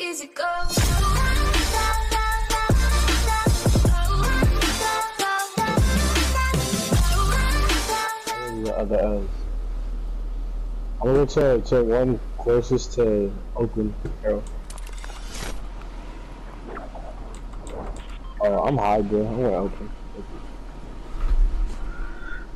easy go. the other L's. I'm gonna to, to one closest to Oakland, Arrow. Oh, uh, I'm high, bro. I'm going Oakland.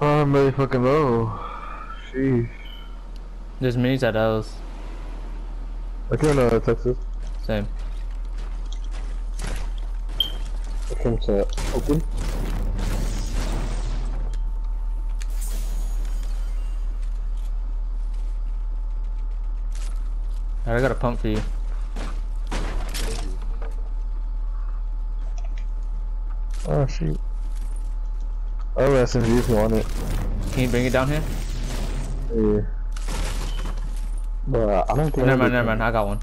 Oh, I'm really fucking low. Sheesh. There's minis at L's. I came to uh, Texas. Same. I come to Oakland. I got a pump for you. Oh, shoot. I have SMG if you want it. Can you bring it down here? Yeah. But I don't think. Oh, never mind, never mind. I got one.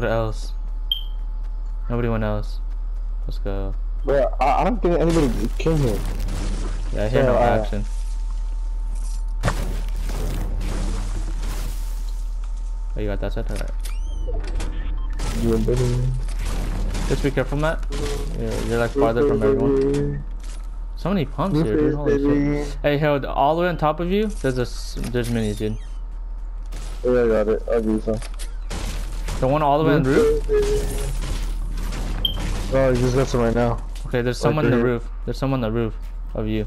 To L's. Nobody went else. Let's go. Bro, I, I don't think anybody came here. Yeah, I hear So, no uh, action. Oh, you got that set? Alright. You Benny. Just be careful, Matt. You're, you're like farther from everyone. So many pumps here, dude. Holy shit. Hey, Harold, all the way on top of you, there's a there's minis, dude. Yeah, I got it. I'll you some. The one all the way on the roof. Oh, you just got some right now. Okay, there's someone on the roof. There's someone on the roof of you.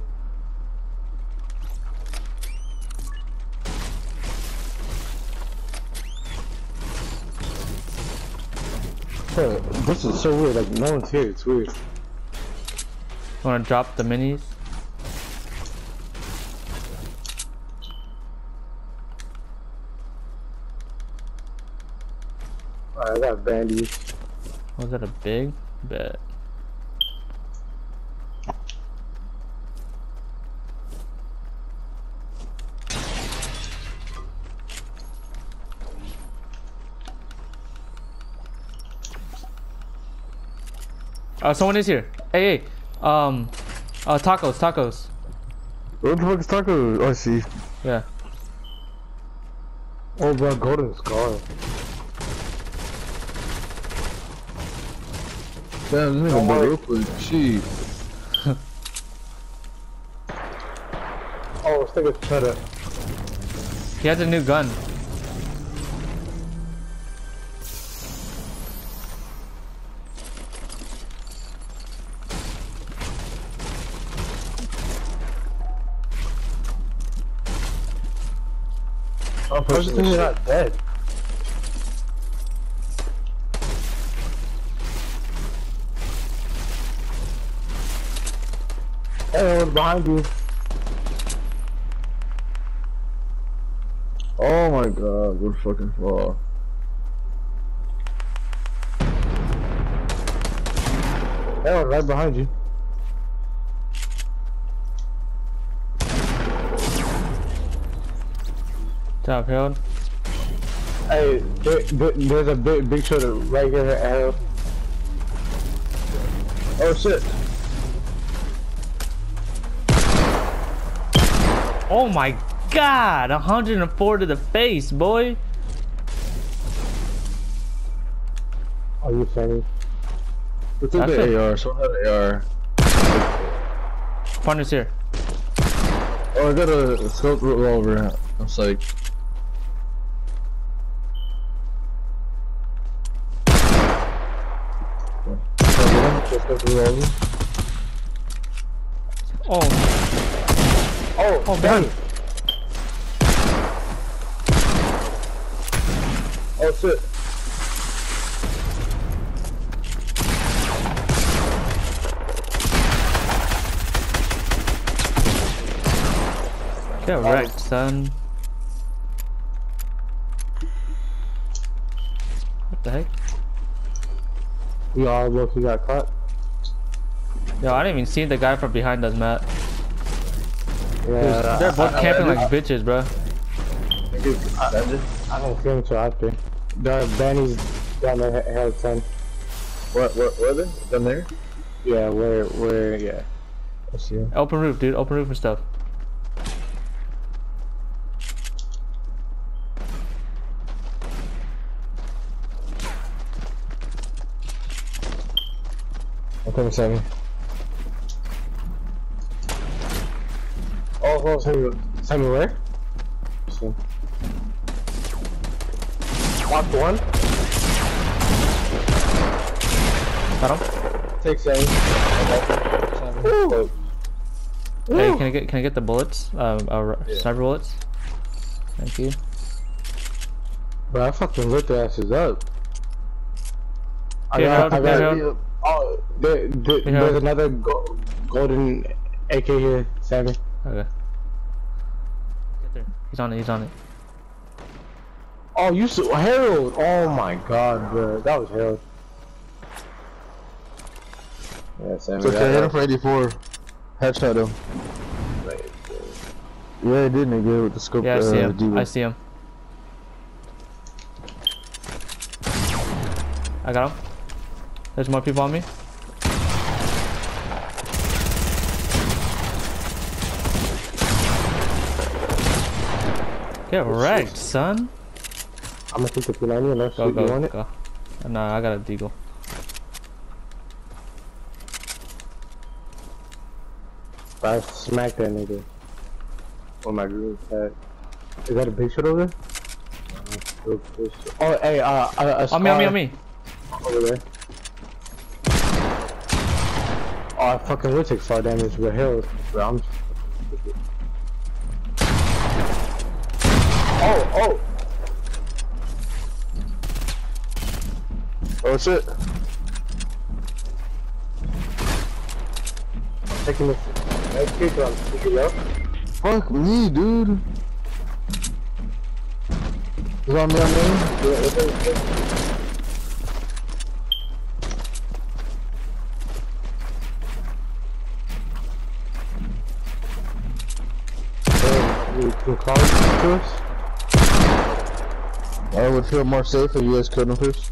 This is so weird. Like, no one's here. It's weird. Wanna drop the minis? Got bandies. Was that a big bet? Uh, someone is here. Hey, hey. Um, uh, tacos, tacos. What the fuck is taco? Oh, I see. Yeah. Oh, bro, golden scar. Damn, this nigga Oh, bought wait. real quick. Jeez. Oh, let's take a cheddar. He has a new gun. I'm Oh, just thinking not dead. Hey, behind you. Oh my god, we're fucking far. Hey, one's right behind you. Top Harold. Hey, there, there- there's a big, big shoulder right here at Arrow. Oh shit. Oh my god! 104 to the face, boy! Are you funny? Who took That's the a- AR? Someone had an AR. Partners here. Oh, I got a scope revolver. I'm psyched. Scope revolver. Oh, Oh, oh, man. Oh shit. Get wrecked, son. What the heck? We all look, we got caught. Yo, I didn't even see the guy from behind us, Matt. Yeah, they're both camping like bitches, bro. Dude, I, I don't think so after. The Benny's down there hell ten. What what were they? Down there? Yeah, where where yeah. Let's see. Open roof, dude, open roof and stuff. I'm coming seven. Oh, oh, Sammy, Sammy, where? See. Locked one. Got him. Take Sammy. Ooh. Hey, can I get can I get the bullets? Um, uh, r- sniper bullets. Thank you. Bro, I fucking lit their asses up. I Here, got, I got, here, Harold. oh, there, there, there's another go golden AK here, Sammy. Okay. Get there. He's on it. He's on it. Oh, you saw Harold. Oh my god, bro. That was Harold. Yeah, Sammy. It's okay, that- hit him for 84. Headshot him. Yeah, he did, nigga, with the scope. Yeah, I uh, see him. Diva. I see him. I got him. There's more people on me. Get wrecked, son. I'm gonna take the P90 unless Go, you go, want it. go. Nah, I got a deagle. I smacked that nigga. Oh my god, that. Is that a big shot over there? Oh, hey, uh, a, a On me, on me, on me. Over there. Oh, I fucking would take fire damage with Harold. Bro, I'm. Oh, oh! Oh shit. Taking this. Let's keep on. Fuck me, dude. Is on me, on me? Uh, you can call it to us? I would feel more safe if you guys killed him first.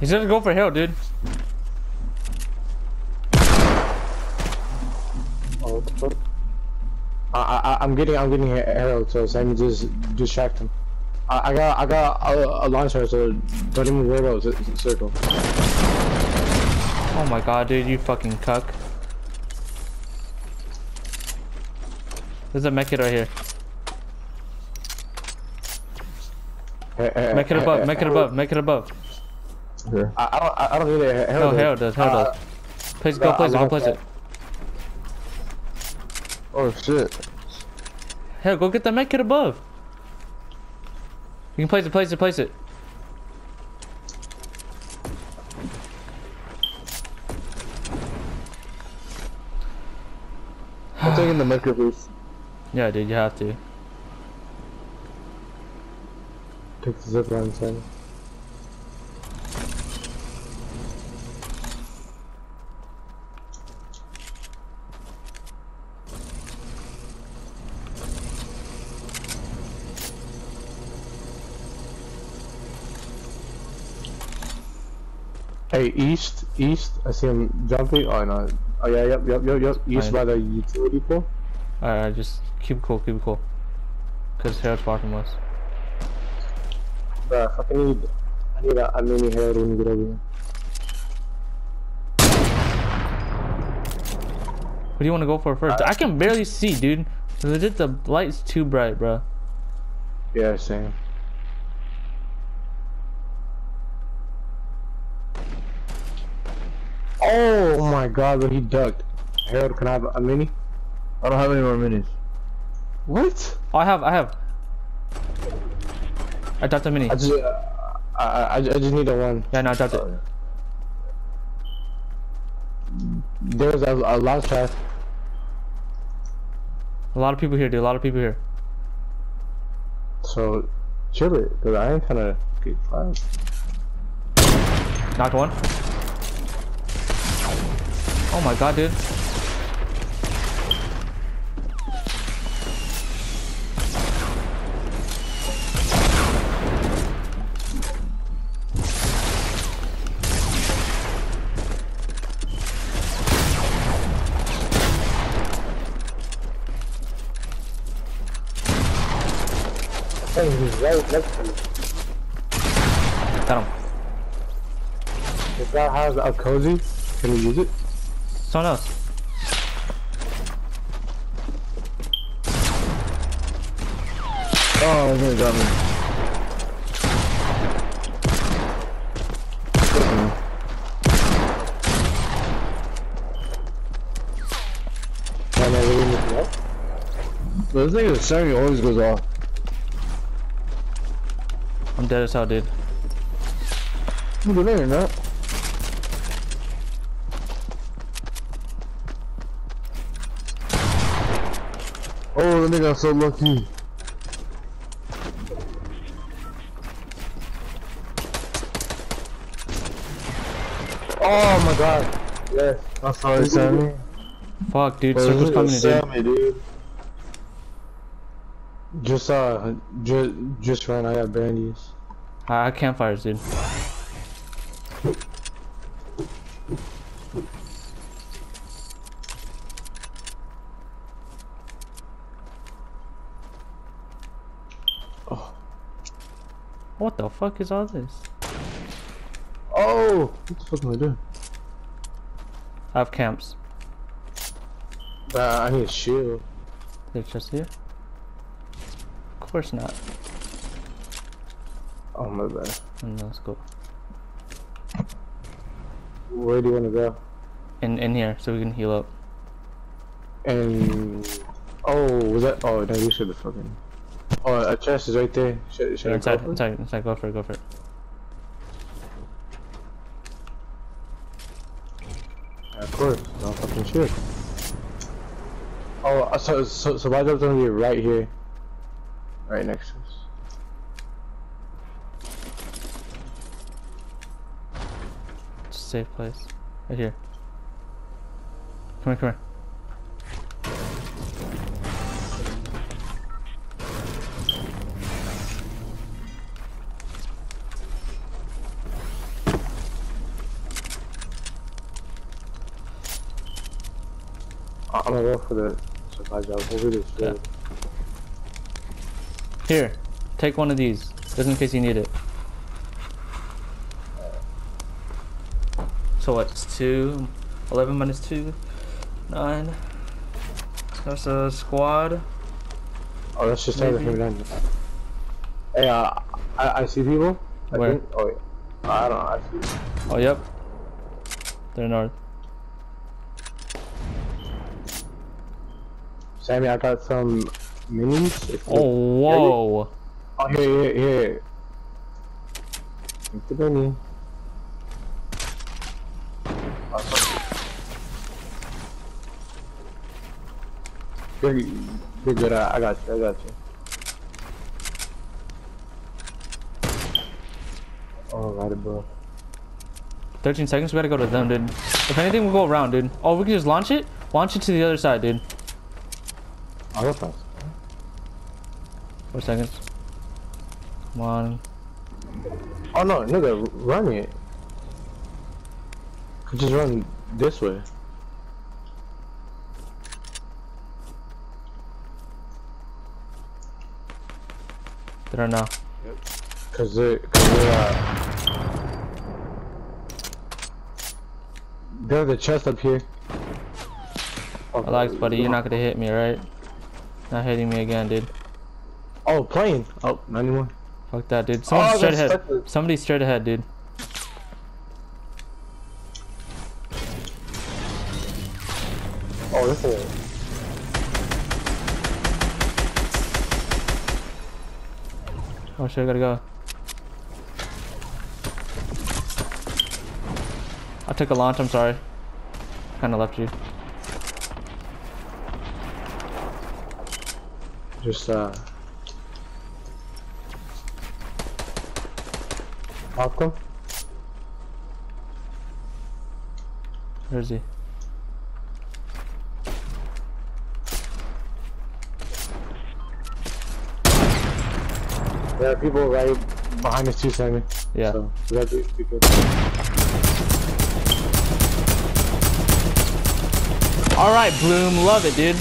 He's gonna go for hill, dude. Oh, what the fuck? I, I, I'm getting, I'm getting Harold, so Sammy just distract him. I, I got, I got a, a launcher, so don't even worry about the circle. Oh my god, dude, you fucking cuck. There's a mech kit right here. Make it above, make it above, make it above. Here. I, I don't, I, I don't need it. No, Harold, Harold does, Harold Uh, does. Place, go I place it, go lost place it. Oh shit. Hell, go get the mech kit above. You can place it, place it, place it. I'm taking the micro boost. Yeah, dude, you have to. Take the zip line, Sammy. Hey, east, east. I see him jumping. Oh no. Oh yeah, yep, yep, yep, yep. East by the utility pole. Alright, just keep it cool, keep it cool. Cause Harold's far from us. Bruh, I fucking need. I need a, a mini Harold when you get over here. What do you want to go for first? I can barely see, dude. Legit, the light's too bright, bro. Yeah, same. Oh my god, when he ducked. Harold, can I have a mini? I don't have any more minis. What? Oh, I have, I have. I dropped a mini. I just, uh, I, I, I just need a one. Yeah, no, I dropped it. There's a, a launch pad. A lot of people here, dude. A lot of people here. So, chill it, cause I ain't trying to get fired. Knocked one. Oh my god, dude. Hey, he's right next to you. Got him. If that has a cozy, can you use it? Someone else. Oh, they got me. Can I really mix it up? But this nigga Sammy always goes off. I'm dead as hell, dude. No, you're not. Oh, the nigga so lucky. Oh my god. Yes. I'm sorry, Sammy. Fuck, dude. Circle's coming in, dude. Sammy, dude. Just uh, just just ran. I got bandies. I, I campfires, dude. Oh. What the fuck is all this? Oh, what the fuck am I doing? I have camps. But I need a shield. They're just here? Of course not. Oh my bad. Mm, let's go. Where do you want to go? In in here so we can heal up. And oh, was that? Oh no, you should have fucking. Oh, a chest is right there. Should, should I go Inside, for it? inside, inside. Go for it. Go for it. Yeah, of course, no fucking shit. Oh, uh, so so so job's gonna be right here, right next to us. It's a safe place. Right here. Come here. Come here. I'm gonna go for the supply drop. Over this Yeah. shield. Here, take one of these, just in case you need it. So what? Two. 11 minus two. Nine. That's a squad. Oh, that's just over here. Hey, uh, I I see people. I Where? Think. Oh, yeah. I don't know. I see. Oh, yep. They're north. Sammy, I got some minis. If Oh, whoa. Oh, here, here, here. Take the mini. Oh, fuck. You're, you're good. I, I got you. I got you. Oh, right, bro. 13 seconds, we gotta go to them, dude. If anything, we'll go around, dude. Oh, we can just launch it? Launch it to the other side, dude. I got go fast. Four seconds. Come on. Oh no, nigga, run it. Could just run this way. They don't know. Cause they, cause they, uh, they're the chest up here. Relax, buddy. You're not gonna hit me, right? Not hitting me again, dude. Oh, plane. Oh, not anymore. Fuck that, dude. Someone's Oh, straight ahead. stuck with- Somebody's straight ahead, dude. Oh, this is. Oh shit, I gotta go. I took a launch, I'm sorry. Kinda left you. Just, uh. Malcolm? Where is he? There are people right behind us too, Simon. Yeah. So, we have to be good. Alright, Bloom. Love it, dude.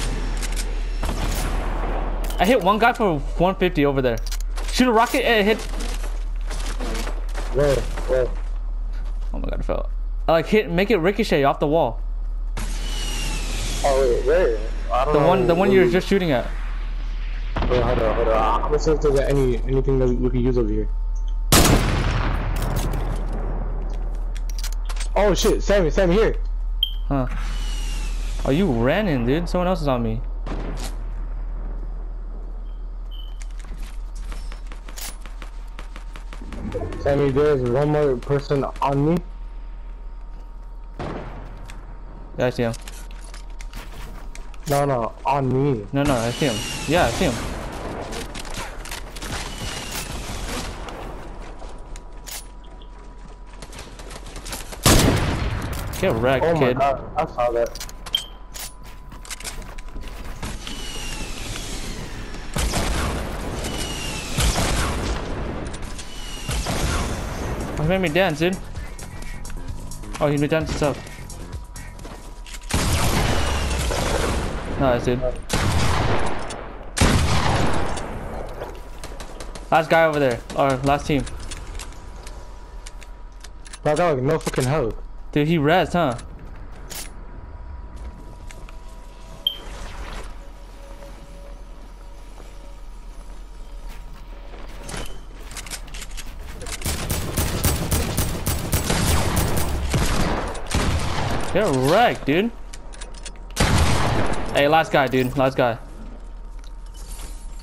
I hit one guy for 150 over there. Shoot a rocket and hit Where? Where? Oh my god, I fell. Like hit, make it ricochet off the wall. Oh wait, where? I don't The know. one, the one you're just shooting at. Wait, hold on, hold on. I'm gonna see if there's any anything that we can use over here. Oh shit, Sammy, Sammy here. Huh. Oh, you ran in, dude. Someone else is on me. Sammy, there's one more person on me. Yeah, I see him. No, no, on me. No, no, I see him. Yeah, I see him. Get wrecked, Oh my kid. god, I saw that. Oh, he made me dance, dude. Oh, he made me dance himself. Nice, dude. Last guy over there, or last team. Bro, I got no fucking health. Dude, he rezzed, huh? Get wrecked, dude. Hey, last guy, dude. Last guy.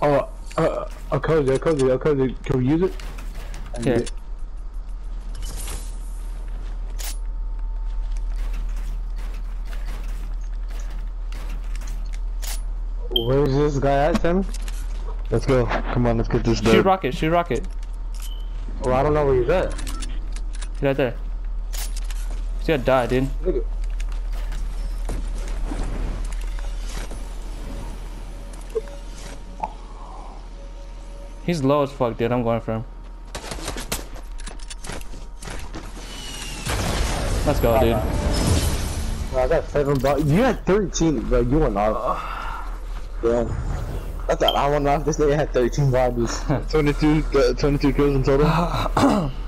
Oh, uh, a code, a code, a code. Can we use it? Here. Where's this guy at, Sam? Let's go. Come on, let's get this Shoot done. rocket, shoot rocket. Well, I don't know where he's at. He's right there. He's gonna die, dude. Look at. He's low as fuck, dude. I'm going for him. Let's go, dude. I got seven bucks. You had 13, bro. You went off. Yeah. I thought I went off. This nigga had 13 bodies. 22, uh, 22 kills in total.